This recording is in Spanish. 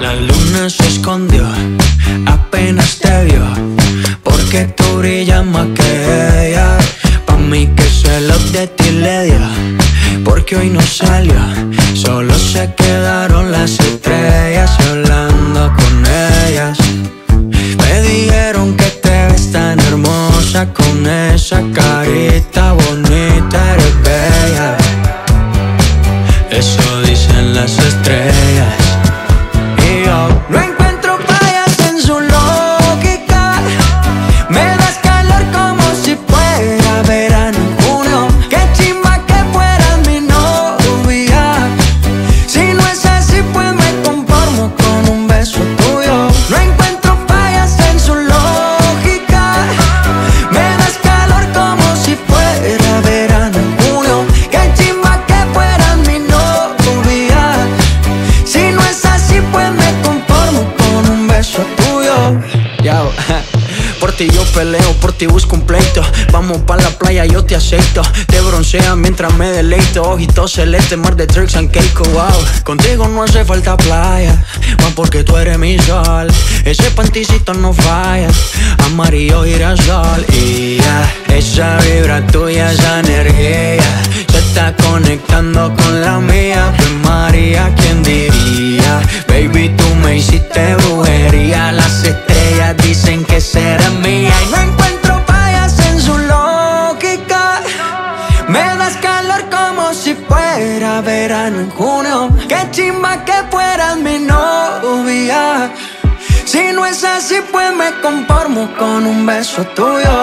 La luna se escondió, apenas te vio, porque tú brillas más que ella. Pa' mí que se lo de ti le dio, porque hoy no salió, solo se quedaron las estrellas hablando con ellas. Me dijeron que te ves tan hermosa con esa carita bonita, eres bella. Eso dicen las estrellas. Ti yo peleo, por ti busco un pleito. Vamos pa' la playa, yo te aceito. Te broncea mientras me deleito. Ojitos celeste, mar de tricks and cake, wow. Contigo no hace falta playa, más porque tú eres mi sol. Ese panticito no falla, amarillo girasol. Y ya, esa vibra tuya, esa energía, se está conectando con la mía. Pues María, ¿quién diría? Baby, tú me hiciste brujería. Las verano en chimba que fueras mi novia. Si no es así, pues me conformo con un beso tuyo.